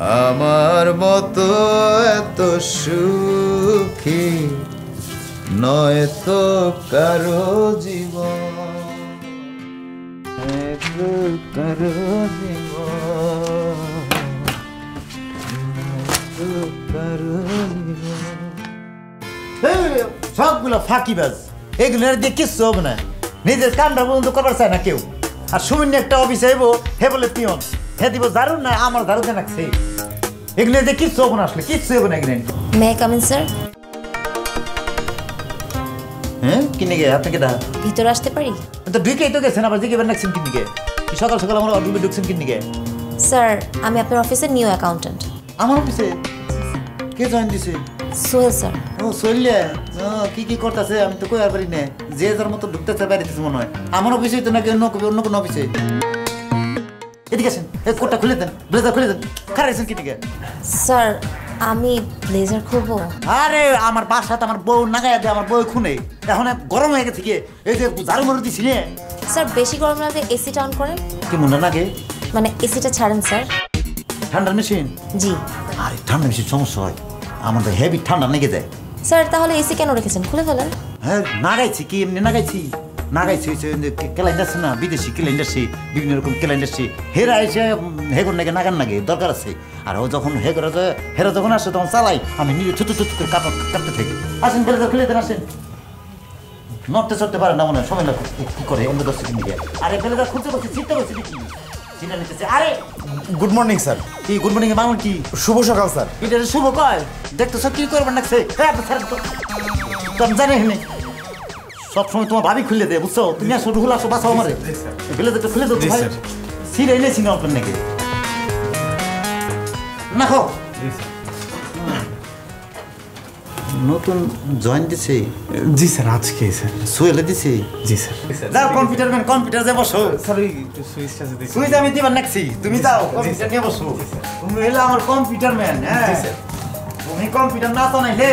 আমার মতো এত সুখী নয় তো কারও জীবন। কারও জীবন সবগুলো ফাঁকিবাজ এগুলো দিয়ে কিচ্ছু হবে না। নিজের কামটা পর্যন্ত করবার চায় না কেউ। আর সুমিন্য একটা অফিসে আইব, হে বলে পিয়ন। হে দিব না আমার দারুণ লাগছে। এগুলো দিয়ে কিচ্ছু হবে না আসলে কিচ্ছু হবে না এগুলো। মে কাম ইন স্যার হ্যাঁ কিনে গে আপনি কেটা ভিতরে আসতে পারি? তো ঢুকেই তো গেছেন আবার কিনে গে। কি সকাল সকাল আমার ঢুকছেন কিনে গে? স্যার আমি আপনার অফিসের নিউ আমার অফিসে কে জয়েন দিছে? সোহেল স্যার ও চললে কি কি করতেছে? আমি তো কই আর পারি না। যে যার মতো ঢুকতেছে বাইরেতেছে মনে হয়। আমার অফিসে তো নাকি অন্য অন্য কোনো অফিসে এদিকে আসেন এই কোটটা খুলে দেন ব্লেজার খুলে দেন। খারাইছেন কি দিকে স্যার আমি ব্লেজার খুলবো। আরে আমার বাসাতে আমার বউ নাগায় দেয় আমার বউ খুনে। এখন গরম হয়ে গেছে এই যে ঝাড়ু মারু দিছিলে স্যার বেশি গরম লাগলে এসিটা অন করেন। কি মনে নাগে মানে এসিটা ছাড়েন স্যার। ঠান্ডার মেশিন জি। আরে ঠান্ডা মেশিন সমস্যা হয়। আমাদের হেভি ঠান্ডা লেগে যায়। স্যার তাহলে এসি কেন রেখেছেন? খুলে ফেলেন। হ্যাঁ নাগাইছি কি এমনি নাগাইছি। নাগাইছি হয়েছে কেলা ইন্ডাস্ট্রি না বিদেশি কেলা ইন্ডাস্ট্রি বিভিন্ন রকম কেলা ইন্ডাস্ট্রি হেরা এসে হেগর নাকি নাগান নাগে দরকার আছে আর ও যখন হেগর হেরা যখন আসে তখন চালাই আমি নিজে ছুটু ছুটু করে কাপড় কাটতে থাকি আসেন বেলে খুলে দেন আসেন নড়তে চড়তে পারে না মনে হয় সময় লাগে কি করে অন্য দশ সেকেন্ড দিয়ে আরে বেলে খুঁজতে বসে চিন্তা করছি চিন্তা নিতেছে আরে গুড মর্নিং স্যার কি গুড মর্নিং মামুন কি শুভ সকাল স্যার এটা শুভ কয় দেখতেছ কি করবেন না সে হ্যাঁ স্যার তো জানি সবসময় তোমার ভাবি খুলে দেয় বুঝছ? তুমি আসো রুহুল আসো বাসাও আমারে। খুলে দে খুলে জি, ভাই। স্যার। সিরে এনেছি না আপনার নাকি? না খো নতুন জয়েন দিছে? জি স্যার আজকে স্যার। সুয়েলে দিছে? জি স্যার। যাও কম্পিউটার ম্যান কম্পিউটার যে বসো। স্যার ওই সুইচটা যদি সুইচ আমি দিবার নাকছি। তুমি যাও কম্পিউটার নিয়ে বসো। তুমি হলে আমার কম্পিউটার ম্যান হ্যাঁ? তুমি কম্পিউটার না তো নাইলে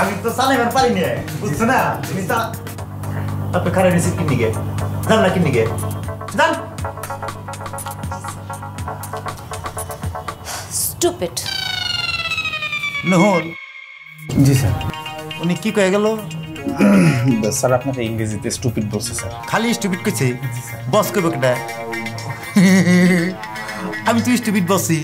আমি তো চালাইবার পারি না বুঝছ না? তুমি চা আপনি খারাপ রিসিভ কিনে গে যান না কিনে গে যান স্টুপিড নহল। জি স্যার। উনি কি কয়ে গেল? স্যার আপনাকে ইংরেজিতে স্টুপিড বলছে স্যার। খালি স্টুপিড কইছে? বস কইব কেটা আমি তো স্টুপিড বসি।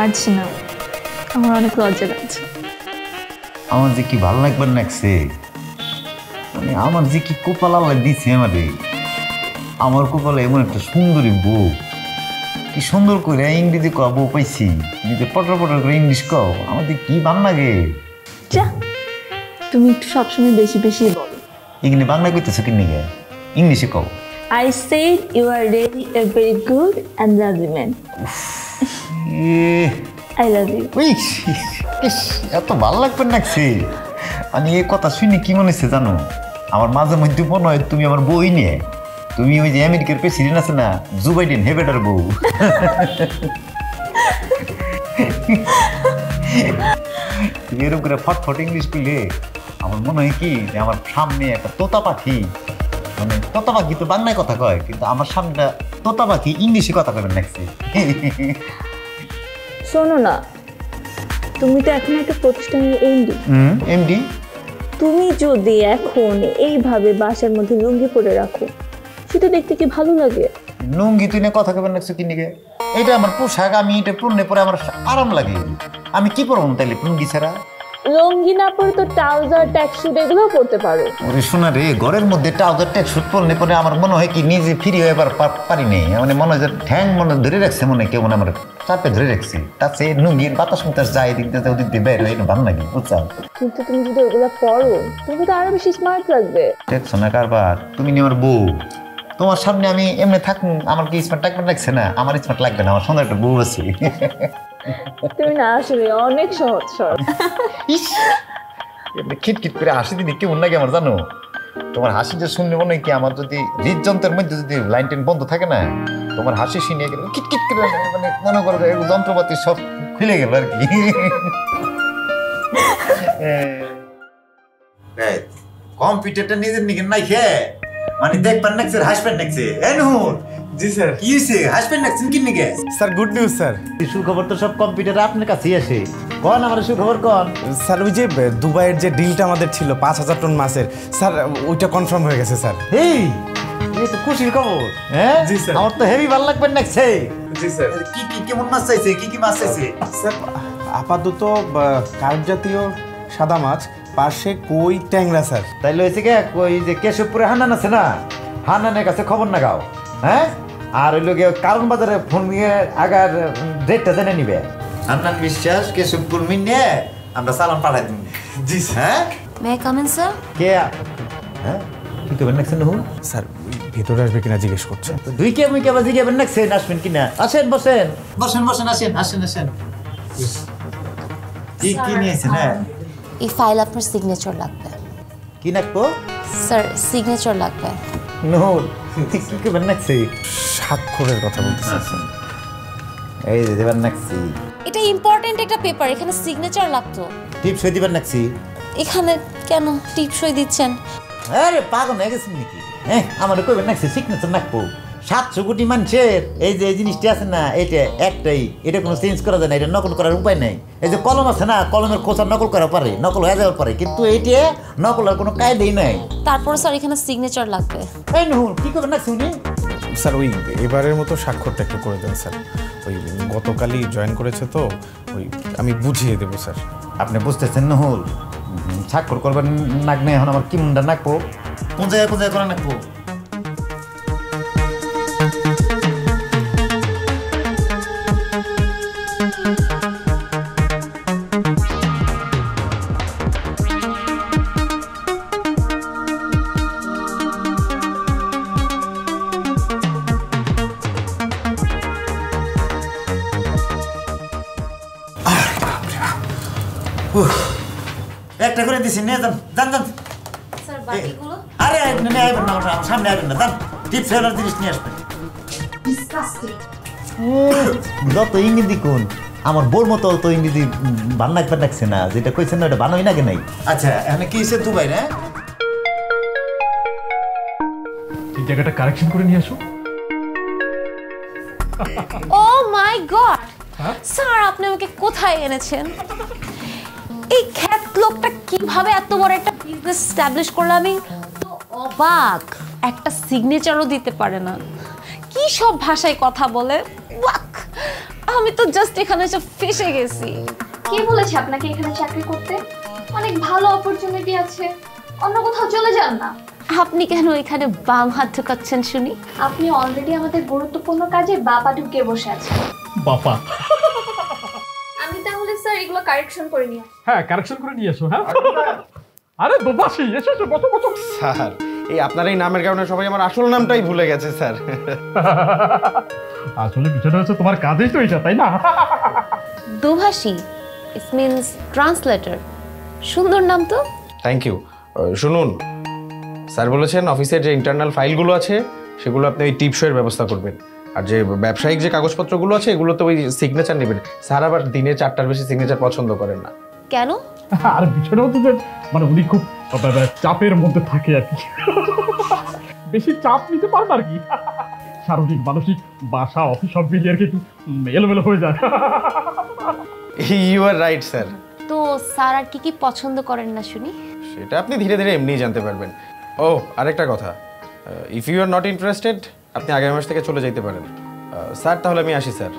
পারছি না। আমার অনেক লজ্জা লাগছে। আমার যে কি ভালো লাগবার লাগছে? মানে আমার যে কি কপাল আল্লাহ দিছে আমারে। আমার কপালে এমন একটা সুন্দরী বউ। কি সুন্দর করে ইংরেজি কব পাইছি। নিজে পটর পটর করে ইংলিশ কও আমাদের কি ভালো লাগে। যা তুমি একটু সবসময় বেশি বেশি বলো। এখানে বাংলা কইতেছো কি নিগে ইংলিশে কও। I said you are really a very good and lovely man I love you এত ভালো লাগবে লাগছে মানে এই কথা শুনে কি মনে হচ্ছে জানো? আমার মাঝে মধ্যে মনে হয় তুমি আমার বই নিয়ে। তুমি ওই যে আমেরিকার প্রেসিডেন্ট আছে না জো বাইডেন হে বেটার বউ। তুমি এরকম করে ফটফট ইংলিশ করলে আমার মনে হয় কি যে আমার সামনে একটা তোতা পাখি। মানে তোতা পাখি তো বাংলায় কথা কয় কিন্তু আমার সামনে তোতা পাখি ইংলিশে কথা কবেন লাগছে শোনো না তুমি তো এখন একটা প্রতিষ্ঠানের এমডি এমডি তুমি যদি এখন এইভাবে বাসার মধ্যে লুঙ্গি পরে রাখো সেটা দেখতে কি ভালো লাগে? লুঙ্গি তুই না কথা কেবেন লাগছে কিনিকে? এটা আমার পোশাক আমি এটা পরলে পরে আমার আরাম লাগে। আমি কি পরবো তাইলে লুঙ্গি ছাড়া? লঙ্গি না পরে তো ট্রাউজার ট্যাক্স স্যুট এগুলো পরতে পারো। ওরে শোনা রে ঘরের মধ্যে ট্রাউজার ট্যাক শুট পরলে পরে আমার মনে হয় কি নিজে ফ্রি হয়ে এবার পারি নেই। মানে মনে হয় ঠ্যাং মনে ধরে রাখছে মনে কেউ মনে আমার চাপে ধরে রাখছে। তার চেয়ে নুঙ্গির বাতাস বাতাস যায় এদিক দিয়ে ওদিক দিয়ে বের হয়ে ভালো লাগে বুঝছ কিন্তু তুমি যদি ওগুলো পরো তুমি তো আরও বেশি স্মার্ট লাগবে। দেখছ না কারবার? তুমি নি আমার বউ। তোমার সামনে আমি এমনি থাকুন আমার কি স্মার্ট টাকমেন্ট লাগছে না? আমার স্মার্ট লাগবে না আমার সুন্দর একটা বউ আছে। তুমি না আসলে অনেক সহজ সরল। এমনি খিটখিট করে হাসি দিলে কেমন লাগে আমার জানো? তোমার হাসি যে শুনলে মনে কি আমার যদি হৃদযন্ত্রের মধ্যে যদি লাইন টেন বন্ধ থাকে না তোমার হাসি শুনিয়ে গেলে কিটকিট করে মানে মনে করো যে যন্ত্রপাতি সব খুলে গেল আর কি। কম্পিউটারটা নিজের নিকে নাই খেয়ে মানে দেখবেন নাকছে হাসবেন নাকছে এ জি স্যার। কি হয়েছে হাসবেন নাকছেন কি? নিকে স্যার গুড নিউজ স্যার। সুখবর তো সব কম্পিউটার আপনার কাছেই আসে। কন আমার সুখবর কন? স্যার ওই যে দুবাইয়ের যে ডিলটা আমাদের ছিল পাঁচ হাজার টন মাছের স্যার ওইটা কনফার্ম হয়ে গেছে স্যার। এই এই তো খুশির খবর। হ্যাঁ জি, স্যার। আমার তো হেভি ভালো লাগবে জি স্যার। কি কি কেমন মাছ চাইছে? কি কি মাছ চাইছে? স্যার আপাতত কার্প জাতীয় সাদা মাছ পাশে কই ট্যাংরা স্যার। তাইলে হয়েছে কে? ওই যে কেশবপুরে হান্নান আছে না? হান্নানের কাছে খবর না গাও। হ্যাঁ? আর ওই লোকে কারণ বাজারে ফোন নিয়ে আগার ডেটটা জেনে নিবে। হান্নান বিশ্বাস কেশবপুর মিনিয়ে আমরা সালাম পাঠাই দিন। জি হ্যাঁ? মে কামেন স্যার কে? হ্যাঁ? কি করবেন নাকছেন হুন। স্যার ভেতরে আসবে কিনা জিজ্ঞেস করছে। দুই কে মুই কে বাজি গেবেন নাকছেন আসবেন কিনা? আসেন বসেন। বসেন বসেন আসেন আসেন আসেন। কি কি নিয়েছেন হ্যাঁ? এই ফাইল আপনার সিগনেচার লাগবে। কি নাকবো? স্যার সিগনেচার লাগবে। নহর কি নাকছি স্বাক্ষরের কথা বলতেছে। এই যে দেবেন নাকছি। এটা ইম্পর্টেন্ট একটা পেপার এখানে সিগনেচার লাগতো। টিপ সই দিবেন নাকছি। এখানে কেন টিপসই দিচ্ছেন? আরে পাগল হয়ে গেছেন নাকি? হ্যাঁ আমার কইবেন নাকছি সিগনেচার নাকবো। সাতশো কোটি মানুষের এই যে এই জিনিসটি আছে না এটা একটাই। এটা কোনো চেঞ্জ করা যায় না এটা নকল করার উপায় নাই। এই যে কলম আছে না কলমের খোঁচা নকল করা পারে নকল হয়ে যাওয়ার পারে কিন্তু এইটা নকলের কোনো কায়দাই নাই। তারপর স্যার এখানে সিগনেচার লাগবে। এই নুন কি করবেন নাকছি উনি স্যার ওই এবারের মতো স্বাক্ষরটা একটু করে দেন স্যার। ওই গতকালই জয়েন করেছে তো ওই আমি বুঝিয়ে দেবো স্যার। আপনি বুঝতেছেন নহল স্বাক্ষর করবেন নাক নেই এখন আমার কি মুন্ডা নাকবো? কোন জায়গায় কোন জায়গায় করা নাকবো? একটা করে দিছি নিয়ে যান যান যান। স্যার বাকিগুলো? আরে আইবেন না, আইবেন না আমার সামনে আইবেন না যান। টিপ ফেলার জিনিস নিয়ে আসবেন। যত ইংরেজি কোন আমার বোর মতো তো ইংরেজি বান্না একবার ডাকছে না যেটা কইছেন না ওটা বানোই নাকি নাই? আচ্ছা এখানে কি হয়েছে দুবাই না? এই জায়গাটা কারেকশন করে নিয়ে আসো। ও মাই গড স্যার আপনি আমাকে কোথায় এনেছেন? এই খ্যাত লোকটা কীভাবে এত বড় একটা বিজনেস স্টাবলিশ করল? আমি তো অবাক। একটা সিগনেচারও দিতে পারে না। কি সব ভাষায় কথা বলে? ওয়াক আমি তো জাস্ট এখানে এসে ফেসে গেছি। কে বলেছে আপনাকে এখানে চাকরি করতে? অনেক ভালো অপরচুনিটি আছে। অন্য কোথাও চলে যান না। আপনি কেন এখানে বাম হাত ঢুকাচ্ছেন শুনি? আপনি অলরেডি আমাদের গুরুত্বপূর্ণ কাজে বাপা ঢুকে বসে আছেন। বাপা। তাহলে কারেকশন করে নিয়ে হ্যাঁ কারেকশন করে নিয়ে এসো হ্যাঁ। আরে বাবাসি এসো এসো বসো বসো। স্যার এই আপনার এই নামের কারণে সবাই আমার আসল নামটাই ভুলে গেছে স্যার। আসলে বিষয়টা হচ্ছে তোমার কাজেই তো এটা তাই না? দুভাষী ইট মিনস ট্রান্সলেটর সুন্দর নাম তো। থ্যাংক ইউ শুনুন স্যার বলেছেন অফিসের যে ইন্টারনাল ফাইলগুলো আছে সেগুলো আপনি ওই টিপসের ব্যবস্থা করবেন। আর যে ব্যবসায়িক যে কাগজপত্রগুলো আছে এগুলোতে ওই সিগনেচার নেবেন। স্যার আবার দিনে চারটার বেশি সিগনেচার পছন্দ করেন না। কেন? আর বিষয়টা হচ্ছে যে মানে উনি খুব আহ, চাপের মধ্যে থাকে আর কি। বেশি চাপ নিতে পারেন আর কি। শারীরিক মানসিক বাসা অফিস সব মিলিয়ে আর কি এলোমেলো হয়ে যায়। ইউ আর রাইট স্যার তো স্যার আর কি কি পছন্দ করেন না শুনি? সেটা আপনি ধীরে ধীরে এমনিই জানতে পারবেন। ও আরেকটা কথা। If you are not interested আপনি আগামী মাস থেকে চলে যেতে পারেন। স্যার তাহলে আমি আসি স্যার।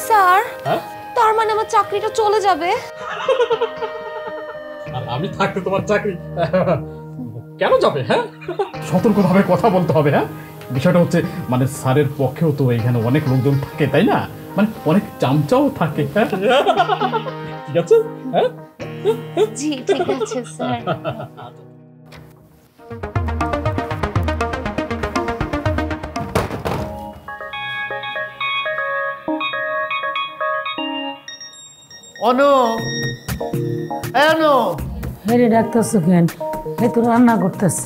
স্যার তার মানে আমার চাকরিটা চলে যাবে? আমি থাকতে তোমার চাকরি কেন যাবে হ্যাঁ? সতর্কভাবে কথা বলতে হবে হ্যাঁ? বিষয়টা হচ্ছে মানে স্যারের পক্ষেও তো এখানে অনেক লোকজন থাকে তাই না? মানে অনেক চামচাও থাকে হ্যাঁ? ঠিক আছে হ্যাঁ? জি ঠিক আছে স্যার। অনু। অনু। হেরে ডাকতেছো কেন? এ তো রান্না করতেছে।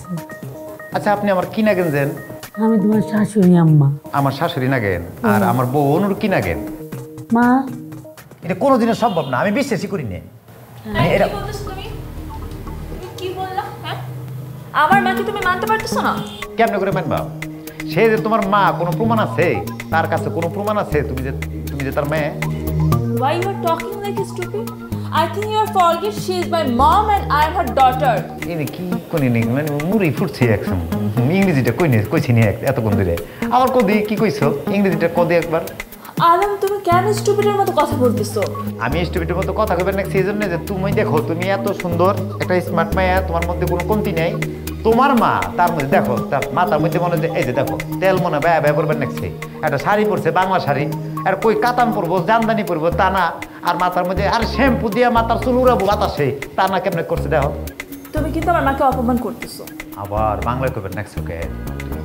আচ্ছা আপনি আমার কি নাগেন দেন আমি তোমার শাশুড়ি আম্মা। আমার শাশুড়ি নাগেন? আর আমার বউ অনুর কি নাগেন? মা। এটা কোনোদিনও সম্ভব না আমি বিশ্বাসই করি না। মানে এরা কি বললা? হ্যাঁ? আমার মাকে তুমি মানতে পারতেছো না? কেমনে করে মানবা? সে যে তোমার মা কোনো প্রমাণ আছে? তার কাছে কোনো প্রমাণ আছে? তুমি যে তুমি যে তার মেয়ে? Why you are talking like a stupid? I think you are forget she is my mom and I am her daughter. এনে কি কোনি নি মানে মুড়ি ফুটছে একদম। ইংরেজিটা কই নি কইছি নি এক- এতক্ষণ ধরে। আবার কদি কি কইছো? ইংরেজিটা কদি একবার। আলম তুমি কেন স্টুপিডের মতো কথা বলতেছো? আমি স্টুপিটের মতো কথা কইবেন না সেই জন্য যে তুমি দেখো তুমি এত সুন্দর একটা স্মার্ট মায়া তোমার মধ্যে কোনো কমতি নেই। তোমার মা তার মধ্যে দেখো তার মাথার মধ্যে মনে হচ্ছে এই যে দেখো তেল মনে ব্যয় ব্যয় করবেন নাকছে একটা শাড়ি পরছে বাংলা শাড়ি। আর কই কাতান পরবো জামদানি পরবো তা না। আর মাথার মধ্যে আর শ্যাম্পু দিয়ে মাথার চুল উড়াবো বাতাসে। তা না কেমনে করছে দেখো। তুমি কিন্তু আমার মাকে অপমান করতেছো। আবার বাংলায় কইবেন নাকছে ওকে?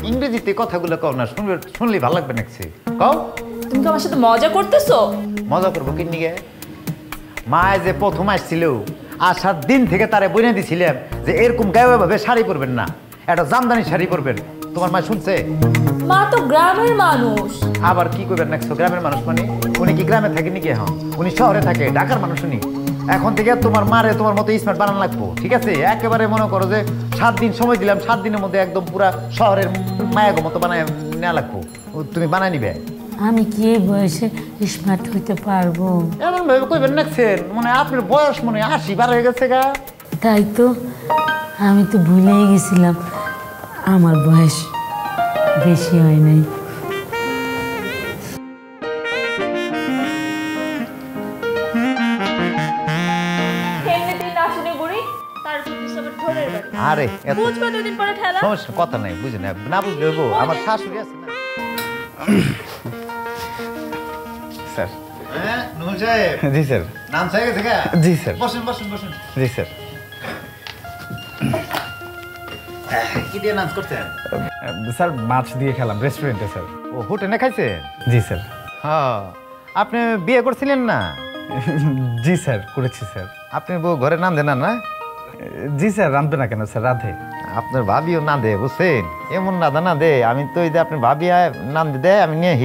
ইংরেজিতে কথাগুলো কও না শুনবে শুনলেই ভালো লাগবে নাকছে কও। তুমি কি আমার সাথে মজা করতেছো? মজা করব কি নিগে মায় যে প্রথম আসছিল আসার দিন থেকে তারে বইনে দিছিলাম যে এরকম গায়ে ভাবে শাড়ি পরবেন না। একটা জামদানি শাড়ি পরবেন। তোমার মা শুনছে? মা তো গ্রামের মানুষ। আবার কি করবেন নেক্সট গ্রামের মানুষ মানে? উনি কি গ্রামে থাকে নাকি হ্যাঁ উনি শহরে থাকে ঢাকার মানুষ উনি। এখন থেকে তোমার মারে তোমার মতো স্মার্ট বানান লাগবো ঠিক আছে? একেবারে মনে করো যে সাত দিন সময় দিলাম সাত দিনের মধ্যে একদম পুরা শহরের মায়াগো মতো বানায় নেওয়া লাগবো। তুমি বানায় নিবে? আমি কি এই বয়সে স্মার্ট হইতে পারব? এমন ভাবে কইবেন নাকছেন মানে আপনার বয়স মনে হয় আশি বার হয়ে গেছে গা। তাই তো আমি তো ভুলেই গেছিলাম। আমার বয়স বেশি হয় নাই। আরে এত বুঝবে দুদিন পরে ঠেলা। সমস্যা কথা নাই বুঝি না। না বুঝলে আমার শাশুড়ি আছে না। স্যার। হ্যাঁ জি স্যার। নাম জি স্যার। বসুন বসুন বসুন। জি স্যার। কি দিয়ে নাচ করছেন? স্যার মাছ দিয়ে খেলাম রেস্টুরেন্টে স্যার। ও হোটেলে খাইছেন? জি স্যার। হ্যাঁ আপনি বিয়ে করছিলেন না? জি স্যার করেছি স্যার। আপনি বউ ঘরে নাম দেন না? জি স্যার রাঁধবে না কেন স্যার রাধে। আপনার ভাবিও না দে বুঝছেন? এমন দা না দে আমি তো এই যে আপনি ভাবি নাম দেয় আমি নিয়ে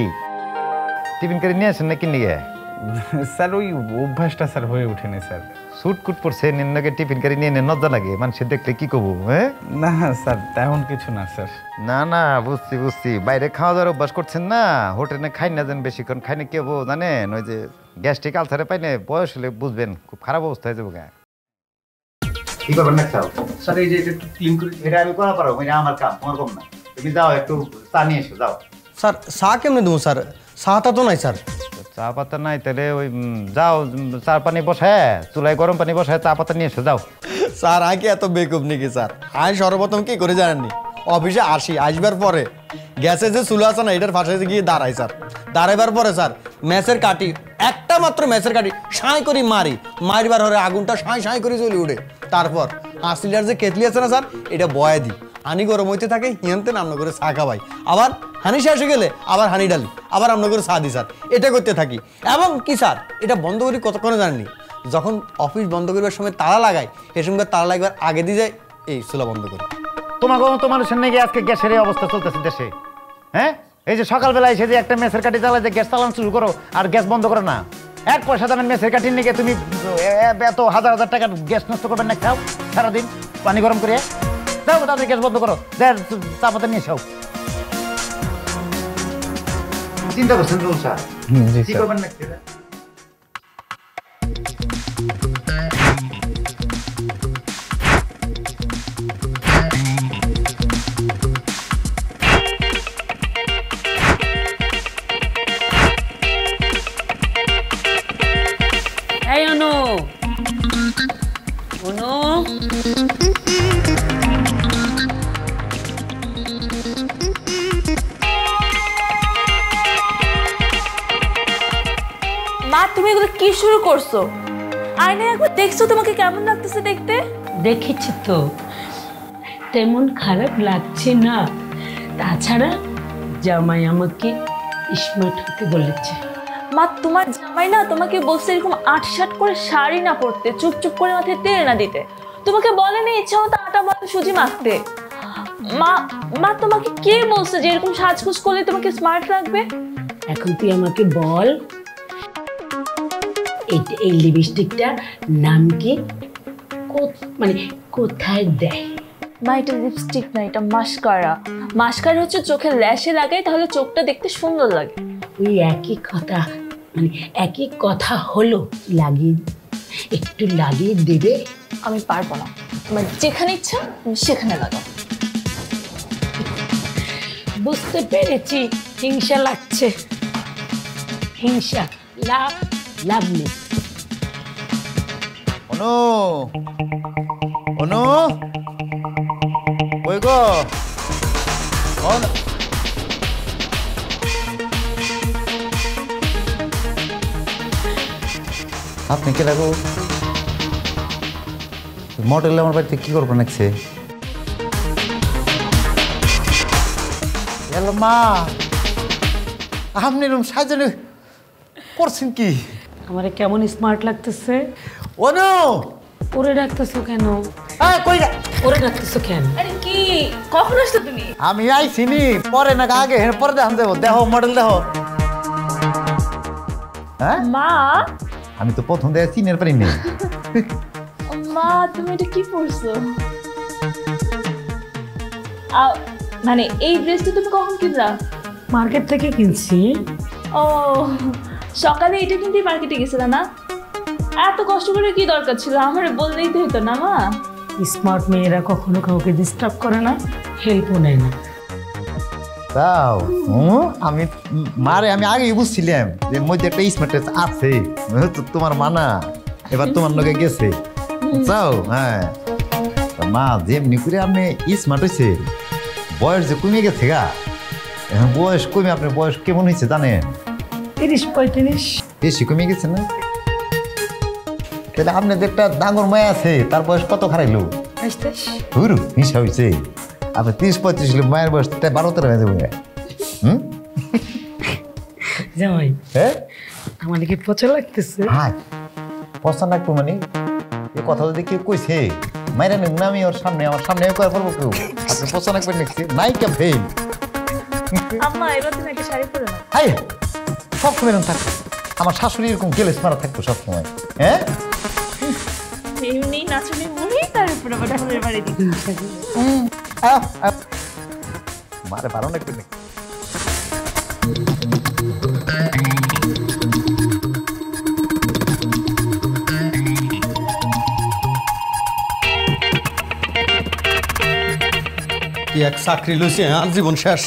টিফিন করে নিয়ে আসেন নাকি নিয়ে? স্যার ওই অভ্যাসটা স্যার হয়ে ওঠেনি স্যার। সুট কুট পড়ছে নিন্নাকে টিফিন করে নিয়ে নেন নজ্জা লাগে। মানুষের দেখলে কি করব হ্যাঁ না স্যার তেমন কিছু না স্যার। না না বুঝছি বুঝছি। বাইরে খাওয়া দাওয়ার অভ্যাস করছেন না? হোটেলে খাই না যেন বেশিক্ষণ খাই না কি হব জানেন? ওই যে গ্যাস্ট্রিক আলসারে পাইলে বয়স হলে বুঝবেন খুব খারাপ অবস্থা হয়ে যাব গা। কি করবেন না খাও স্যার এই যে একটু ক্লিন করে এটা আমি করা এটা আমার কাম তোমার কম না। তুমি যাও একটু চা নিয়ে এসো যাও। স্যার চা কেমনে দেবো স্যার? চাটা তো নাই স্যার। চা পাতা নাই তাহলে ওই যাও চা পানি বসায় চুলায় গরম পানি বসায় চা পাতা নিয়ে এসো যাও। স্যার আগে এত বেকুব নাকি স্যার? আমি সর্বপ্রথম কি করে জানেননি? অফিসে আসি আসবার পরে। গ্যাসে যে চুলা আছে না এটার পাশে গিয়ে দাঁড়াই স্যার। দাঁড়াইবার পরে স্যার ম্যাচের কাটি একটা মাত্র ম্যাচের কাটি সাঁই করি মারি। মারিবার হরে আগুনটা সাঁই সাঁই করে চলে উঠে। তারপর পাঁচ লিটার যে কেতলি আছে না স্যার এটা বয়া দিই। হানি গরম হইতে থাকে, হিয়ানতে নামনা করে চা খাওয়াই। আবার হানি শেষ হয়ে গেলে আবার হানি ডালি, আবার আমরা করে চা দিই স্যার। এটা করতে থাকি। এবং কি স্যার, এটা বন্ধ করি কতক্ষণে জানেননি? যখন অফিস বন্ধ করবার সময় তালা লাগাই এ সময় তালা লাগবার আগে দিয়ে যায় এই চুলা বন্ধ করি। তোমাকে তো মানুষের নাকি আজকে গ্যাসের এই অবস্থা চলতেছে দেশে। হ্যাঁ? এই যে সকালবেলায় এসে যে একটা মেসের কাঠি চালায় যে গ্যাস চালানো শুরু করো, আর গ্যাস বন্ধ করো না। এক পয়সা দামের মেসের কাঠির নিকে তুমি এত হাজার হাজার টাকার গ্যাস নষ্ট করবেন না, খাও সারাদিন, পানি গরম করে। দাও তাদের গ্যাস বন্ধ করো। দেখ চা পাতা নিয়ে খাও চিন্তা করছেন রুল স্যার? কি করবেন না করছ আয়নায় একবার দেখছ তোমাকে কেমন লাগতেছে দেখতে? দেখেছি তো। তেমন খারাপ লাগছে না। তাছাড়া জামাই আমাকে স্মার্ট হতে বলেছে। মা তোমার জামাই না তোমাকে বলছে এরকম আট শাট করে শাড়ি না পরতে চুপ চুপ করে মাথায় তেল না দিতে। তোমাকে বলেনি ইচ্ছা মতো আটা মতো সুজি মাখতে। মা মা তোমাকে কে বলছে যে এরকম সাজগুজ করলে তোমাকে স্মার্ট লাগবে? এখন তুই আমাকে বল। এইটা এই লিপস্টিকটা নাম কি কো- মানে কোথায় দেয়? মা এটা লিপস্টিক না এটা মাস্কারা মাস্কারা হচ্ছে চোখে ল্যাশে লাগাই তাহলে চোখটা দেখতে সুন্দর লাগে। ওই একই কথা মানে একই কথা হলো লাগিয়ে একটু লাগিয়ে দেবে। আমি পারব না। তোমার যেখানে ইচ্ছা সেখানে লাগাও বুঝতে পেরেছি হিংসা লাগছে। হিংসা লাভ লাভ নেই। অনু অনু কই গো? অনু। আপনি কে লাগো? মডেল আমার বাড়িতে কি করব নাকছে হ্যালো মা। আপনি এরকম সাজানো করছেন কি? আমার কেমন স্মার্ট লাগতেছে? অনু! ওরে ডাকতেছো কেন? হ্যাঁ কই যা ওরে ডাকতেছো কেন? আরে কি? কখন আসলে তুমি? আমি আইছিনি পরে না আগে হ্যাঁ পরে দেখান দেবো। দেখো মডেল দেখো। হ্যাঁ? মা? আমি তো প্রথম দেখে চিনের পারি নেই মা তুমি এটা কি পরছো? মানে এই ড্রেসটা তুমি কখন কিনলা? মার্কেট থেকে কিনছি। ও সকালে এটা কিনতে মার্কেটে গেছিলা না? এত কষ্ট করে কি দরকার ছিল? আমার বললেই তো হতো না মা। স্মার্ট মেয়েরা কখনো কাউকে ডিস্টার্ব করে না হেল্পও নেয় না। তাও হুম, আমি মারে আমি আগেই বুঝছিলাম যে মধ্যে একটা স্মার্ট আছে। তোমার মানা এবার তোমার লগে গেছে। চাও হ্যাঁ। তা মা যেমনি করে আপনি স্মার্ট হয়েছে বয়স যে কমে গেছে গা। এখন বয়স কমে আপনার বয়স কেমন হয়েছে জানেন? তিরিশ পঁয়ত্রিশ। বেশি কমে গেছে না? তাহলে আপনাদের একটা ডাঙর মায়া আছে তার বয়স কত খারাইলো? হুরু হিংসা হয়েছে আপনার তিরিশ পঁয়ত্রিশ মায়ের বয়স বারো তেরো হয়ে যাবে। হুম? জামাই হ্যাঁ? আমার কি পচা লাগতেছে। হাই পছন্দ লাগতো মানে? এ কথা যদি কেউ কইছে মাইরা নেব না আমি ওর সামনে আমার সামনে করে করব কেউ। আপনি পছন্দ লাগবেন নাকি? নাই কে ফেল আম্মা এবার তুমি একটা শাড়ি পরে না। হাই সব সময় এরকম থাকতো আমার শাশুড়ি এরকম গেলেস মারা থাকতো সব হ্যাঁ মুড়ি তার উপরে আবার ঢাকুরের বাড়ি। মারে ভালো লাগবে নাকি কি এক চাকরি লইছে আর জীবন শেষ।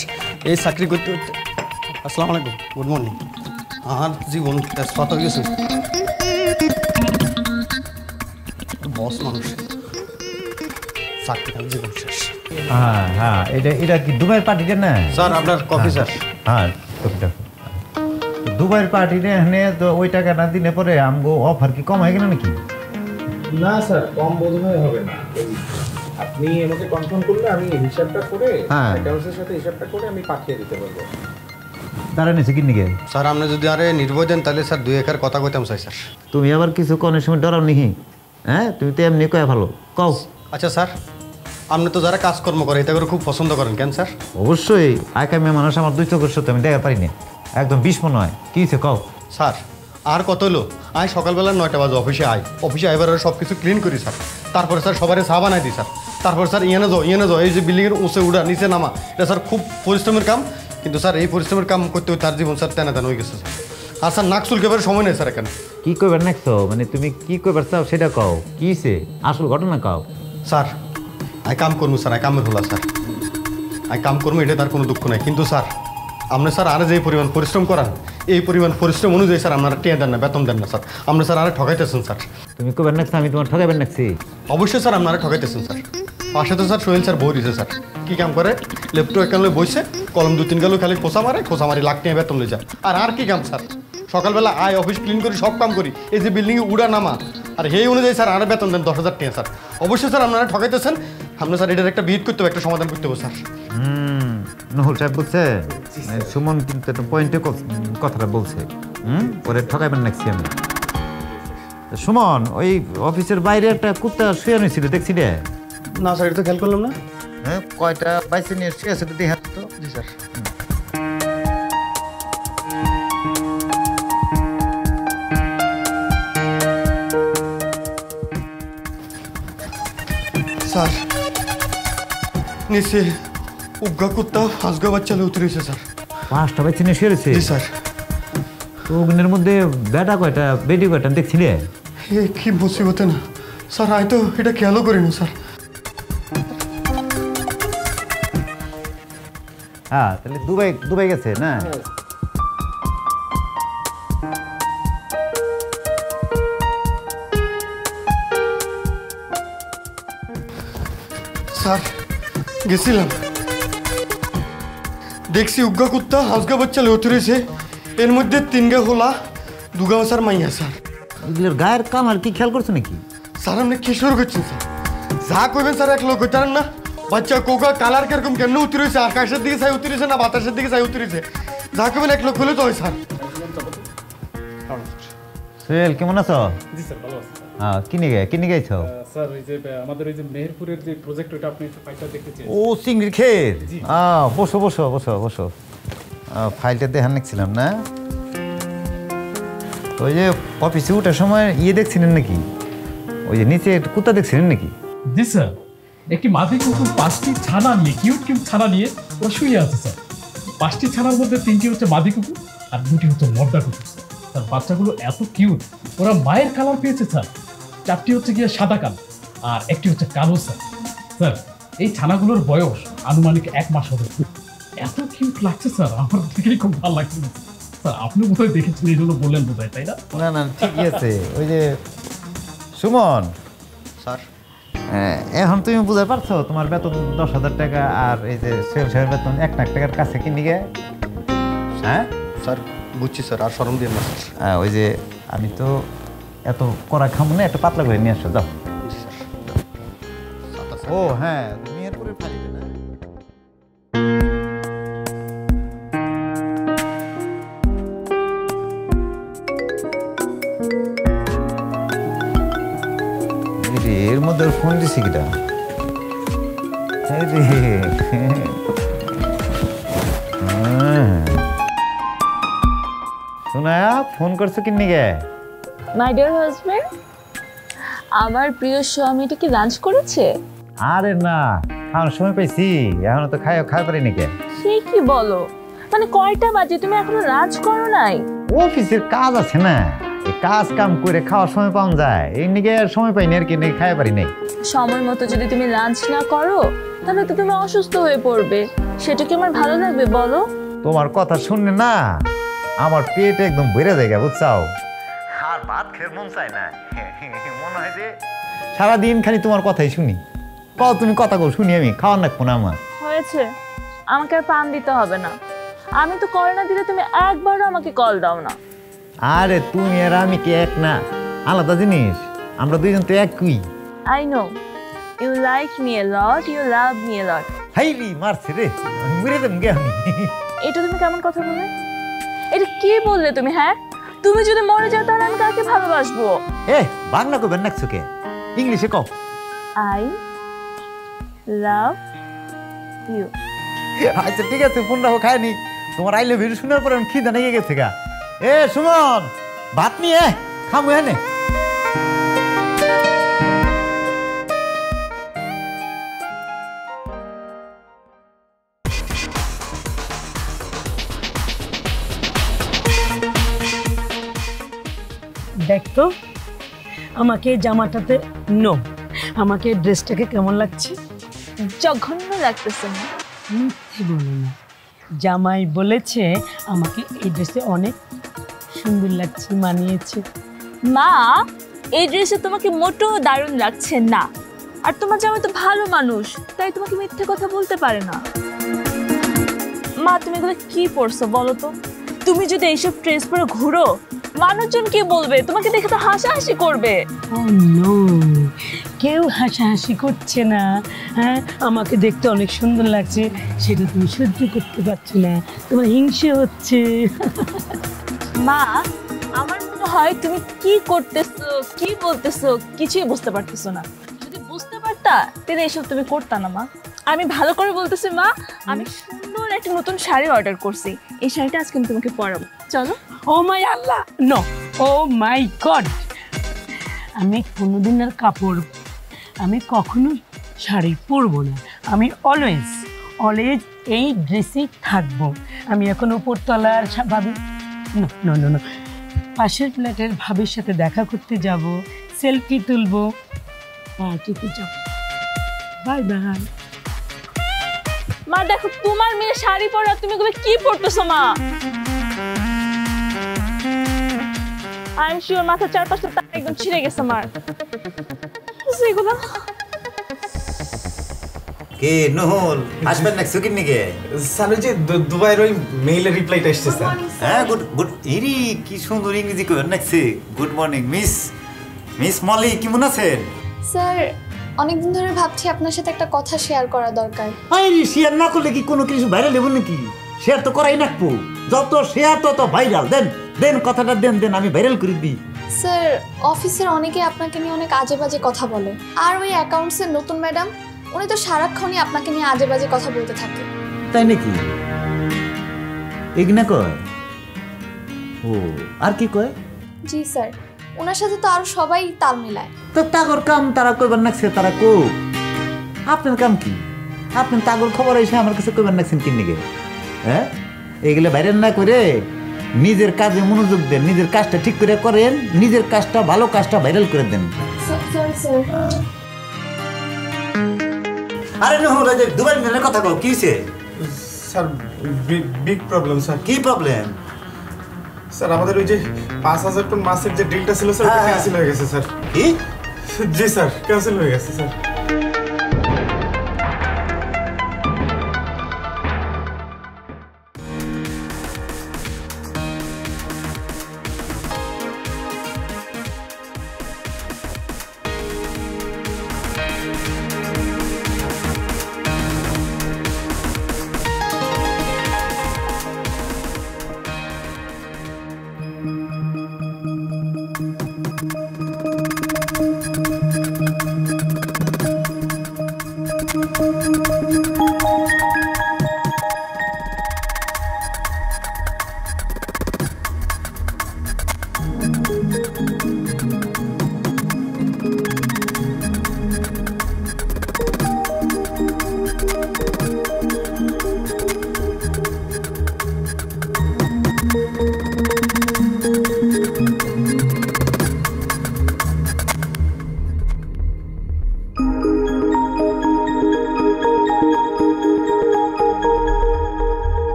এই চাকরি করতে করতে আসসালামু আলাইকুম গুড মর্নিং। আর জীবন তেজপাত হয়ে গেছে? বস মানুষ। চাকরি খান জীবন শেষ। হ্যাঁ হ্যাঁ এটা এটা কি দুবাইয়ের পার্টিটা না স্যার আপনার কফি স্যার। হ্যাঁ কপিটা দুবাইয়ের এখানে তো ওই টাকা না দিলে পরে আমগো অফার কি কম হয়ে গেল নাকি? না স্যার কম বোধ হবে না। আপনি আমাকে কনফার্ম করলে আমি হিসাবটা করে হ্যাঁ। অ্যাকাউন্টসের সাথে হিসাবটা করে আমি পাঠিয়ে দিতে পারব। তারা নিছে কি নিকে? স্যার আপনি যদি আরে নির্ভয় দেন তাহলে স্যার দুই একার কথা কইতাম চাই স্যার। তুমি আবার কিছু কনের সময় ডরাও নিহি? হ্যাঁ তুমি তো এমনি কয়ে ভালো। কও। আচ্ছা স্যার আপনি তো যারা কাজকর্ম করে এটা করে খুব পছন্দ করেন কেন স্যার? অবশ্যই আগামী মানুষ আমার দুই চোখের সত্যি আমি দেখা পারিনি। একদম বিষ মনে হয়। কি হয়েছে কও। স্যার আর কত হলো আয় সকালবেলা নয়টা বাজে অফিসে আয়। অফিসে আইবার সব কিছু ক্লিন করি স্যার। তারপরে স্যার সবারই চা বানাই দিই স্যার। তারপর স্যার ইয়েনে যাও ইয়েনে যাও। এই যে বিল্ডিংয়ের উঁচে উড়া নিচে নামা এটা স্যার খুব পরিশ্রমের কাম। কিন্তু স্যার এই পরিশ্রমের কাম করতে করতে তার জীবন স্যার তেনা তেন হয়ে গেছে স্যার। আর স্যার নাক চুলকে সময় নেই স্যার এখানে। কি কইবার নাকছো? মানে তুমি কি কইবার চাও সেটা কও। কি হয়েছে আসল ঘটনা কও। স্যার আই কাম করব স্যার আই কামের হলা স্যার। আই কাম করব এটা তার কোনো দুঃখ নাই। কিন্তু স্যার আপনি স্যার আরে যে পরিমাণ পরিশ্রম করান এই পরিমাণ পরিশ্রম অনুযায়ী স্যার আপনারা টিয়া দেন না বেতন দেন না স্যার। আপনি স্যার আরে ঠকাইতেছেন স্যার। তুমি কইবার নাকছো আমি তোমার ঠকাইবার নাকছি? অবশ্যই স্যার আপনারা ঠকাইতেছেন স্যার। পাশে তো স্যার সোহেল স্যার বই দিছে স্যার। কি কাম করে? ল্যাপটপ একালে বইছে কলম দু তিন গেলো খালি খোসা মারে খোসা মারি লাখ নিয়ে বেতন লয়ে যায় আর আর কি কাম স্যার? সকালবেলা আয় অফিস ক্লিন করি সব কাম করি। এই যে বিল্ডিংয়ে উড়া নামা। আর সেই অনুযায়ী স্যার আর বেতন দেন দশ হাজার টাকা স্যার। অবশ্যই স্যার আপনারা ঠকাইতেছেন। আপনার স্যার এটার একটা বিহিত করতে হবে একটা সমাধান করতে হবে স্যার। হুম নহল সাহেব বলছে সুমন কিন্তু একটা পয়েন্টে কথাটা বলছে। হুম পরে ঠকাইবেন নাকি আমি সুমন ওই অফিসের বাইরে একটা কুত্তা শুয়ে নিয়েছিল দেখছি রে। না স্যার এটা তো খেয়াল করলাম না। হ্যাঁ কয়টা বাইসে নিয়ে শুয়ে আছে দেখে তো জি স্যার। স্যার। নিচে উগ্গা কুত্তা হাঁসগা বাচ্চা উঠে রয়েছে স্যার। পাঁচটা বাইসে নিয়ে রয়েছে? জি স্যার। তো ওগুনের মধ্যে বেটা কয়টা বেটি কয়টা দেখছি রে এ কি মুসিবতে না। স্যার আমি তো এটা খেয়ালও করিনি স্যার। হ্যাঁ তাহলে দুবাই দুবাই গেছে না? স্যার গেছিলাম। দেখছি উগ্গা কুত্তা হাঁসগা বাচ্চা রয়েছে। এর মধ্যে তিনগা হোলা দুগা স্যার মাইয়া স্যার। এগুলোর গায়ের কাম আর কি খেয়াল করছ নাকি? স্যার আপনি কি শুরু করছেন স্যার? যা কইবেন স্যার এক লোক হইতারেন না। বাচ্চা কোকা কালার কীরকম কেন উতরে রয়েছে? আকাশের দিকে চাই উতরে রয়েছে না বাতাসের দিকে চাই উতরে রয়েছে? যা কইবেন এক লোক হলে তো হয় স্যার। সোহেল কেমন আছো? জি স্যার ভালো আছে হ্যাঁ কিনে গে কিনে গেছো? স্যার ওই যে আমাদের ওই যে মেহেরপুরের যে প্রজেক্ট ওটা আপনি ফাইলটা দেখতে চেয়েছেন ও চিংড়ির খের আহ বসো বসো বসো বসো। ফাইলটা দেখান দেখছিলাম না? তো ওই যে অফিসে ওঠার সময় ইয়ে দেখছিলেন নাকি? ওই যে নিচে কুত্তা দেখছিলেন নাকি? জি স্যার। একটি মাঝে কুকুর পাঁচটি ছানা নিয়ে কিউট কিউট ছানা নিয়ে ওরা শুয়ে আছে স্যার। পাঁচটি ছানার মধ্যে তিনটি হচ্ছে মাদি কুকুর আর দুটি হচ্ছে মর্দা কুকুর স্যার। বাচ্চাগুলো এত কিউট ওরা মায়ের কালার পেয়েছে স্যার। চারটি হচ্ছে গিয়ে সাদা কালো আর একটি হচ্ছে কালো স্যার। স্যার এই ছানাগুলোর বয়স আনুমানিক এক মাস হবে। এত কিউট লাগছে স্যার আমার দেখেই খুব ভালো লাগছে। স্যার আপনি বোধহয় দেখেছেন এই জন্য বললেন বোধহয় তাই না? না না ঠিকই আছে। ওই যে সুমন। স্যার। হ্যাঁ, এখন তুমি বুঝতে পারছ তোমার বেতন দশ হাজার টাকা আর এই যে সোহেল সাহেবের বেতন এক লাখ টাকার কাছে কিনে গে হ্যাঁ? স্যার বুঝছি স্যার আর সরম দিয়ে না ওই যে আমি তো এত করা খামো না একটু পাতলা করে নিয়ে আসো দাও জি স্যার ও হ্যাঁ তুমি এরপরে ফালিলে না এই রে, এর মধ্যে ওর ফোন দিছি কিটা এই রে। হ্যাঁ। সোনায়া ফোন করছ কিন্নি গে মাই ডিয়ার হাজবেন্ড আমার প্রিয় স্বামীটা কি লাঞ্চ করেছে? আরে না খাওয়ার সময় পাইছি এখনও তো খাই খাই পারি নাকি সে কি বলো? মানে কয়টা বাজে তুমি এখনও লাঞ্চ করো নাই? অফিসের কাজ আছে না কাজ কাম করে খাওয়ার সময় পাওয়া যায় এই নিকে আর সময় পাইনি আর কি খাই পারি নাই। সময় মতো যদি তুমি লাঞ্চ না করো তাহলে তো তুমি অসুস্থ হয়ে পড়বে। সেটা কি আমার ভালো লাগবে বলো? তোমার কথা শুনলে না আমার পেট একদম ভরে যায় বুঝছাও? ভাত খেয়ে মন চায় না। মনে হয় যে সারাদিন খালি তোমার কথাই শুনি। কও তুমি কথা কও শুনি আমি খাওয়ার লাগবো না আমার। হয়েছে। আমাকে আর পান দিতে হবে না। আমি তো কল না দিলে তুমি একবারও আমাকে কল দাও না। আরে তুমি আর আমি কি এক না? আলাদা জিনিস আমরা দুইজন তো একই। I know you like me a lot you love me a lot highly মারছে রে আমি মরে দেব গে আমি। এটা তুমি কেমন কথা বললে? এটা কি বললে তুমি হ্যাঁ? তুমি যদি মরে যাও তাহলে আমি কাকে ভালোবাসবো? এ বাংলা কবেন না কে ইংলিশে কও। I love you. আচ্ছা ঠিক আছে ফোন রাখো খায়নি তোমার আইলে ভিডিও শোনার পর আমি খিদে লেগে গেছে গা। এ সুমন ভাত নিয়ে খামু হ্যাঁ দেখ তো আমাকে জামাটাতে নো। আমাকে ড্রেসটাকে কেমন লাগছে? জঘন্য লাগতেছে না। মিথ্যে বলো না। জামাই বলেছে আমাকে এই ড্রেসে অনেক সুন্দর লাগছে মানিয়েছে। মা এই ড্রেসে তোমাকে মোটো দারুণ লাগছে না। আর তোমার জামাই তো ভালো মানুষ তাই তোমাকে মিথ্যে কথা বলতে পারে না। মা তুমি এগুলো কি পড়ছো বলো তো? তুমি যদি এইসব ড্রেস পরে ঘুরো মানুষজন কি বলবে? তোমাকে দেখে তো হাসাহাসি করবে। কেউ হাসাহাসি করছে না। হ্যাঁ আমাকে দেখতে অনেক সুন্দর লাগছে সেটা তুমি সহ্য করতে পারছ না। তোমার হিংসে হচ্ছে। মা আমার মনে হয় তুমি কি করতেছো কি বলতেছো কিছুই বুঝতে পারতেছো না। যদি বুঝতে পারতা তাহলে এসব তুমি করতা না মা। আমি ভালো করে বলতেছি মা আমি সুন্দর একটা নতুন শাড়ি অর্ডার করছি। এই শাড়িটা আজকে আমি তোমাকে পরাবো। চলো। ও my Allah! No oh my God! আমি কোনোদিন আর কাপড় আমি কখনো শাড়ি পরবো না। আমি অলওয়েজ অলওয়েজ এই ড্রেসেই থাকব। আমি এখন উপরতলার ভাবি নো নো নো পাশের ফ্ল্যাটের ভাবির সাথে দেখা করতে যাব সেলফি তুলবো। পার্টিতে যাব বাই বাই মা দেখো তোমার মেয়ে শাড়ি পরা তুমি এগুলো কি পরতেছো মা? আই শিওর মাথার চারপাশটা তার একদম ছিঁড়ে গেছে মার। সেগুলো কে নহল আসবেন না সুকির নিকে? স্যার যে দুবাইয়ের ওই মেইলের রিপ্লাইটা এসছে স্যার। হ্যাঁ গুড গুড ইরি কি সুন্দর ইংরেজি নাকছে good morning miss miss Molly কেমন আছেন? স্যার অনেকদিন ধরে ভাবছি আপনার সাথে একটা কথা শেয়ার করা দরকার। আরে শেয়ার না করলে কি কোনো কিছু ভাইরাল হবে নাকি? শেয়ার তো করাই নাকবো যত শেয়ার তত ভাইরাল দেন দেন কথাটা দেন দেন আমি ভাইরাল করে দিই। স্যার অফিসের অনেকে আপনাকে নিয়ে অনেক আজে বাজে কথা বলে। আর ওই অ্যাকাউন্টসের নতুন ম্যাডাম উনি তো সারাক্ষণই আপনাকে নিয়ে আজে বাজে কথা বলতে থাকে। তাই নাকি? এগনা কয়? ও আর কি কয়? জি স্যার ওনার সাথে তো আরও সবাই তাল মিলায়। তো তাগর কাম তারা কইবার নাকছে তারা কো আপনার কাম কি? আপনার তাগর খবর এসে আমার কাছে কইবার নাকছেন কিন নিগে হ্যাঁ? এগুলো ভাইরাল না করে নিজের কাজে মনোযোগ দেন নিজের কাজটা ঠিক করে করেন নিজের কাজটা ভালো কাজটা ভাইরাল করে দেন। আরে যে দুবার মিলের কথা কও কি হইছে? Sir big problem sir. কি প্রবলেম স্যার আমাদের ওই যে পাঁচ হাজার টন মাছের যে ডিলটা ছিল স্যার হ্যাঁ। ক্যান্সেল হয়ে গেছে স্যার। কি? জি স্যার ক্যান্সেল হয়ে গেছে স্যার।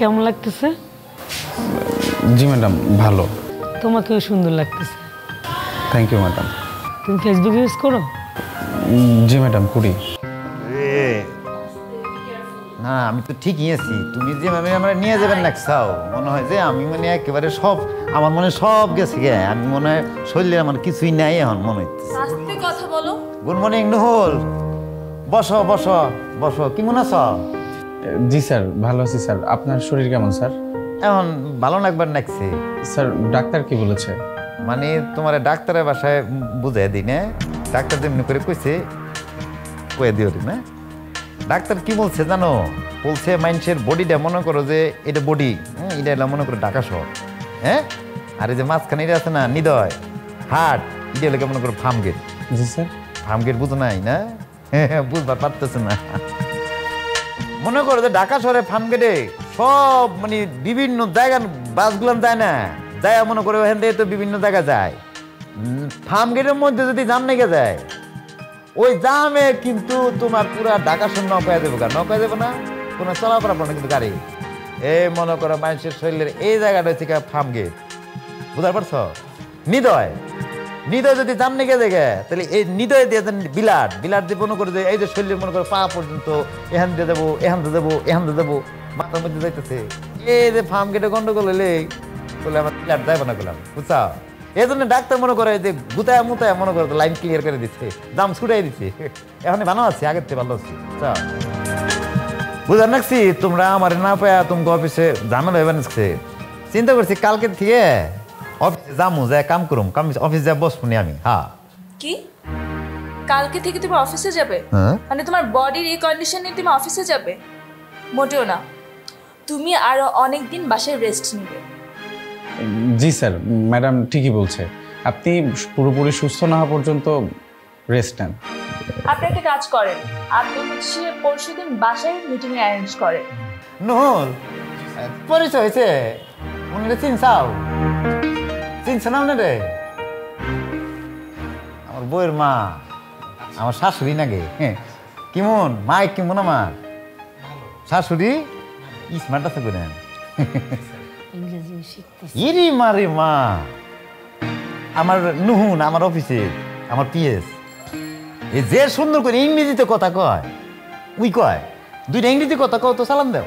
কেমন লাগতেছে? জি ম্যাডাম ভালো। তোমাকেও সুন্দর লাগতেছে। Thank you madam. তুমি ফেসবুক ইউজ করো? জি ম্যাডাম করি। না আমি তো ঠিকই আছি। তুমি যে মানে আমরা নিয়ে যাবেন না চাও। মনে হয় যে আমি মানে একেবারে সব আমার মনে সব গেছে গে। আমি মনে হয় শরীরে আমার কিছুই নাই এখন মনে হচ্ছে কথা বলো। Good morning Nuhul. বসো বসো বসো। কেমন আছো জি স্যার ভালো আছি স্যার। আপনার শরীর কেমন স্যার? এখন ভালো লাগবার লাগছে স্যার ডাক্তার কি বলেছে? মানে তোমার ডাক্তারের বাসায় বুঝাই দিই না? ডাক্তার যেমনি করে কইছে কয়ে দিও না? ডাক্তার কি বলছে জানো? বলছে মানুষের বডিটা মনে করো যে এটা বডি হ্যাঁ এটা হলো মনে করো ঢাকা শহর হ্যাঁ আর এই যে মাঝখানে এটা আছে না নিদয় হার্ট এটা হলো মনে করো ফার্ম গেট। জি স্যার। ফার্ম গেট বুঝো নাই না? হ্যাঁ বুঝবার পারতেছে না। মনে করো যে ঢাকা শহরে ফার্ম গেটে সব মানে বিভিন্ন জায়গার বাসগুলো যায় না। যায় মনে করো ওখান থেকে তো বিভিন্ন জায়গা যায়। ফার্ম গেটের মধ্যে যদি জাম লেগে যায়, ওই জামে কিন্তু তোমার পুরা ঢাকা শহর দেবো কেন নৌকায় দেবো না, কোনো চলাফেরা পড়ে কিন্তু গাড়ি। এই মনে করো মানুষের শরীরের এই জায়গাটা হচ্ছে ফার্ম গেট। বুঝতে পারছ? নিদয়। নিদয় যদি জাম নিকে দেখে, তাহলে এই নিদয় দিয়ে দেন বিলাট বিলাট দিয়ে মনে করে এই যে শরীরে মনে করে পা পর্যন্ত এখান দিয়ে দেবো, এখান দিয়ে দেবো, এখান দিয়ে দেবো, মাথার মধ্যে যাইতেছে। এই যে ফার্ম গেটে গন্ডগোল হলে বলে আমার বিলাট যাইবো না করলাম বুঝছা? এই জন্য ডাক্তার মনে করে যে গুতায় মুতায় মনে করে লাইন ক্লিয়ার করে দিচ্ছে দাম ছুটাই দিচ্ছে এখন ভালো আছে, আগের থেকে ভালো আছি বুঝার নাকছি তোমরা আমার না পায়া তোমাকে অফিসে হইবে নাকছে চিন্তা করছি কালকে থেকে অফিসে যামু যায় কাম করুম। কাম অফিস যা বসবো নি আমি হ্যাঁ কি? কালকে থেকে তুমি অফিসে যাবে? হ্যাঁ। মানে তোমার বডির এই কন্ডিশনে তুমি অফিসে যাবে? মোটেও না। তুমি আরও অনেক দিন বাসায় রেস্ট নিবে। জি স্যার ম্যাডাম ঠিকই বলছে। আপনি পুরোপুরি সুস্থ না হওয়া পর্যন্ত রেস্ট নেন। আপনি একটা কাজ করেন। আপনি হচ্ছে পরশু দিন বাসায় মিটিং অ্যারেঞ্জ করেন। নহল পরিচয় হয়েছে? উনি চিনছাও। চিনছ না উনি আমার বইয়ের মা আমার শাশুড়ি নাগে হ্যাঁ কেমন? মাই কেমন আমার? শাশুড়ি? স্মার্ট আছে করেন ইরি মারে মা। আমার নুহুন আমার অফিসে আমার পিএস। এ যে সুন্দর করে ইংরেজিতে কথা কয় উই কয় দুইটা ইংরেজি কথা কও তো সালাম দাও।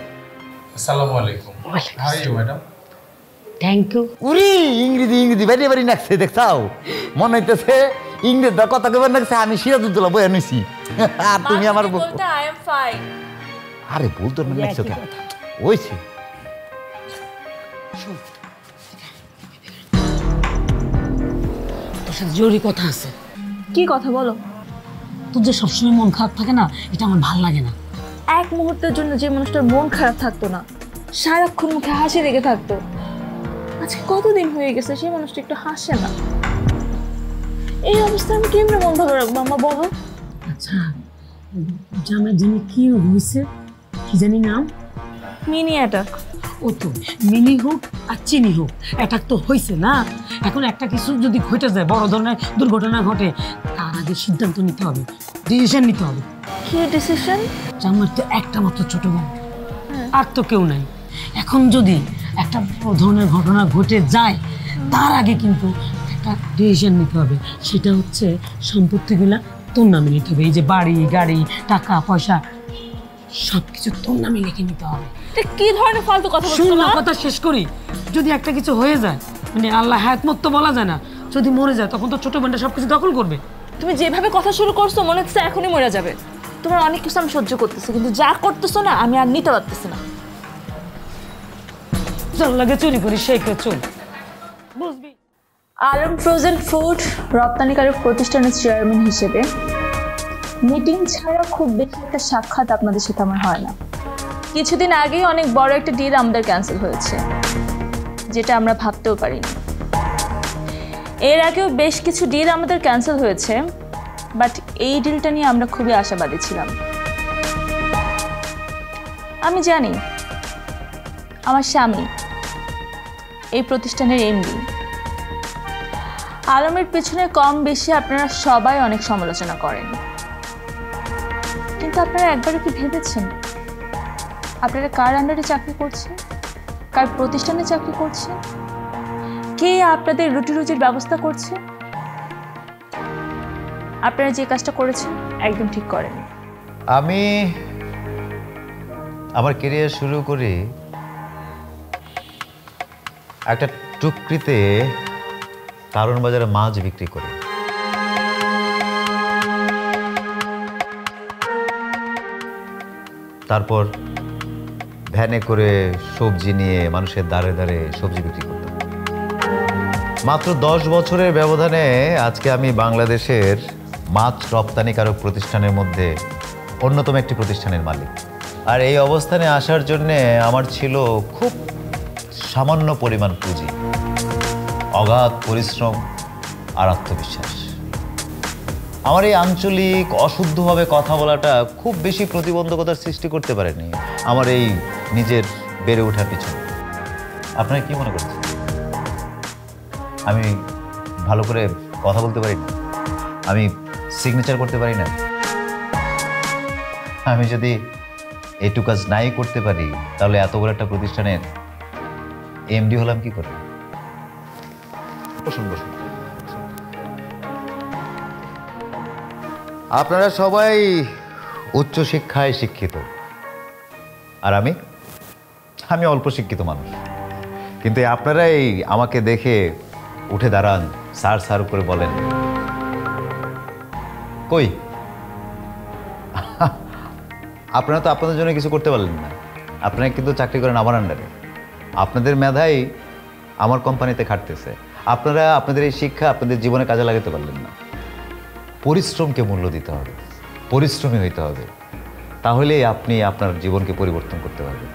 আসসালামু আলাইকুম। ইউ ম্যাডাম থ্যাংক ইউ উরি ইংরেজি ইংরেজি বাড়ি বাড়ি নাকছে দেখছাও? মনে হইতেছে ইংরেজ দা কথা নাকছে আমি নিছি। আর তুমি আমার বলতে? আই এম ফাইন আরে বলতো না নাকছো কেন ওইছে তোর সাথে জরুরি কথা আছে। কি কথা বলো? তোর যে সবসময় মন খারাপ থাকে না এটা আমার ভালো লাগে না। এক মুহূর্তের জন্য যে মানুষটার মন খারাপ থাকতো না সারাক্ষণ মুখে হাসি লেগে থাকতো। আজকে কতদিন হয়ে গেছে? সেই মানুষটা একটু হাসে না। এই অবস্থায় আমি কেমনে মন ভালো রাখব আমা বলো? আচ্ছা জামাই জানি কি হয়েছে কি জানি নাম? Mini attack. ও তো মিনি হোক আর চিনি হোক অ্যাটাক তো হয়েছে না। এখন একটা কিছু যদি ঘটে যায় বড় ধরনের দুর্ঘটনা ঘটে তার আগে সিদ্ধান্ত নিতে হবে ডিসিশন নিতে হবে। কি ডিসিশন আমার তো একটা মাত্র ছোট বোন আর তো কেউ নাই। এখন যদি একটা বড় ধরনের ঘটনা ঘটে যায় তার আগে কিন্তু একটা ডিসিশন নিতে হবে। সেটা হচ্ছে সম্পত্তিগুলা তোর নামে নিতে হবে। এই যে বাড়ি গাড়ি টাকা পয়সা সব কিছু তোর নামে লিখে নিতে হবে। কি ধরনের ফালতু কথা শুন না কথা শেষ করি। যদি একটা কিছু হয়ে যায় মানে আল্লাহ হায়াত তো বলা যায় না যদি মরে যায় তখন তো ছোট বোনটা সব কিছু দখল করবে। তুমি যেভাবে কথা শুরু করছ মনে হচ্ছে এখনই মরে যাবে। তোমার অনেক কিছু আমি সহ্য করতেছি কিন্তু যা করতেছো না আমি আর নিতে পারতেছি না। চল লাগে চুরি করি, সেই কেউ চল বুঝবি? আলম ফ্রোজেন ফুড রপ্তানিকারী প্রতিষ্ঠানের চেয়ারম্যান হিসেবে। মিটিং ছাড়া খুব বেশি একটা সাক্ষাৎ আপনাদের সাথে আমার হয় না। কিছুদিন আগেই অনেক বড় একটা ডিল আমাদের ক্যান্সেল হয়েছে, যেটা আমরা ভাবতেও পারিনি। এর আগেও বেশ কিছু ডিল আমাদের ক্যান্সেল হয়েছে বাট এই ডিলটা নিয়ে আমরা খুবই আশাবাদী ছিলাম। আমি জানি আমার স্বামী, এই প্রতিষ্ঠানের এমডি। আলমের পেছনে কম বেশি আপনারা সবাই অনেক সমালোচনা করেন। কিন্তু আপনারা একবারও কি ভেবেছেন? আপনারা কার আন্ডারে চাকরি করছেন? কার প্রতিষ্ঠানে চাকরি করছেন? কে আপনাদের রুটি রুজির ব্যবস্থা করছে? আপনারা যে কাজটা করেছেন একদম ঠিক করেন আমি আমার কেরিয়ার শুরু করি একটা টুকরিতে কারণ বাজারে মাছ বিক্রি করে। তারপর ভ্যানে করে সবজি নিয়ে মানুষের দাঁড়ে দাঁড়ে সবজি বিক্রি করতাম। মাত্র দশ বছরের ব্যবধানে আজকে আমি বাংলাদেশের মাছ রপ্তানিকারক প্রতিষ্ঠানের মধ্যে অন্যতম একটি প্রতিষ্ঠানের মালিক। আর এই অবস্থানে আসার জন্যে আমার ছিল খুব সামান্য পরিমাণ পুঁজি, অগাধ পরিশ্রম আর আত্মবিশ্বাস। আমার এই আঞ্চলিক অশুদ্ধভাবে কথা বলাটা খুব বেশি প্রতিবন্ধকতার সৃষ্টি করতে পারেনি আমার এই নিজের বেড়ে ওঠার পিছনে। আপনারা কি মনে করছেন? আমি ভালো করে কথা বলতে পারি না? আমি সিগনেচার করতে পারি না? আমি যদি এটু কাজ নাই করতে পারি, তাহলে এত বড় একটা প্রতিষ্ঠানের এমডি হলাম কি করে? বসুন বসুন। আপনারা সবাই উচ্চ শিক্ষায় শিক্ষিত। আর আমি? আমি অল্প শিক্ষিত মানুষ। কিন্তু আপনারাই আমাকে দেখে উঠে দাঁড়ান সার সার করে বলেন। কই? আপনারা তো আপনাদের জন্য কিছু করতে পারলেন না। আপনারা কিন্তু চাকরি করেন আমার আন্ডারে আপনাদের মেধাই আমার কোম্পানিতে খাটতেছে। আপনারা আপনাদের এই শিক্ষা আপনাদের জীবনে কাজে লাগাতে পারলেন না। পরিশ্রমকে মূল্য দিতে হবে পরিশ্রমী হইতে হবে। তাহলেই আপনি আপনার জীবনকে পরিবর্তন করতে পারবেন।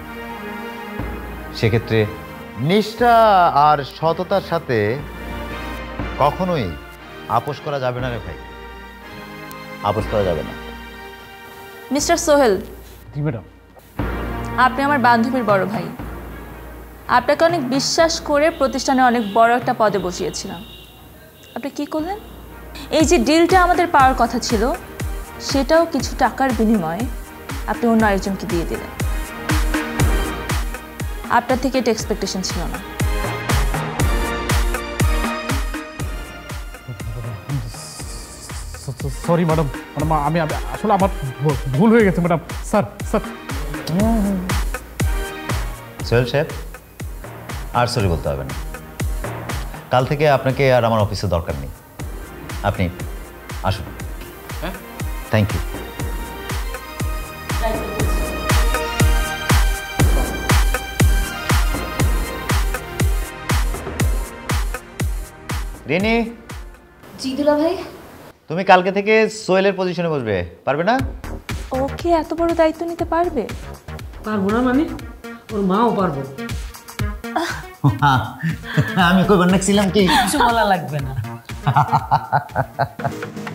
সেক্ষেত্রে নিষ্ঠা আর সততার সাথে কখনোই আপোষ করা যাবে না রে ভাই। আপোষ করা যাবে না। মিস্টার সোহেল জি ম্যাডাম। আপনি আমার বান্ধবীর বড় ভাই। আপনাকে অনেক বিশ্বাস করে প্রতিষ্ঠানে অনেক বড় একটা পদে বসিয়েছিলাম। আপনি কি করলেন? এই যে ডিলটা আমাদের পাওয়ার কথা ছিল সেটাও কিছু টাকার বিনিময়ে আপনি অন্য আরেকজনকে দিয়ে দিলেন। আপনার থেকে এটা এক্সপেকটেশন ছিল না। সরি ম্যাডাম ম্যাডাম আমি আসলে আমার ভুল- ভুল হয়ে গেছে ম্যাডাম স্যার স্যার সোহেল সাহেব আর সরি বলতে হবে না। কাল থেকে আপনাকে আর আমার অফিসে দরকার নেই। আপনি আসুন। Thank you Rini? জি দুলা ভাই? তুমি কালকে থেকে সোহেলের পজিশনে বসবে পারবে না? ওকে এত বড় দায়িত্ব নিতে পারবে? পারব না মানে? ওর মাও পারব। আমি কইবার নাকছিলাম কি? কিছু বলা লাগবে না।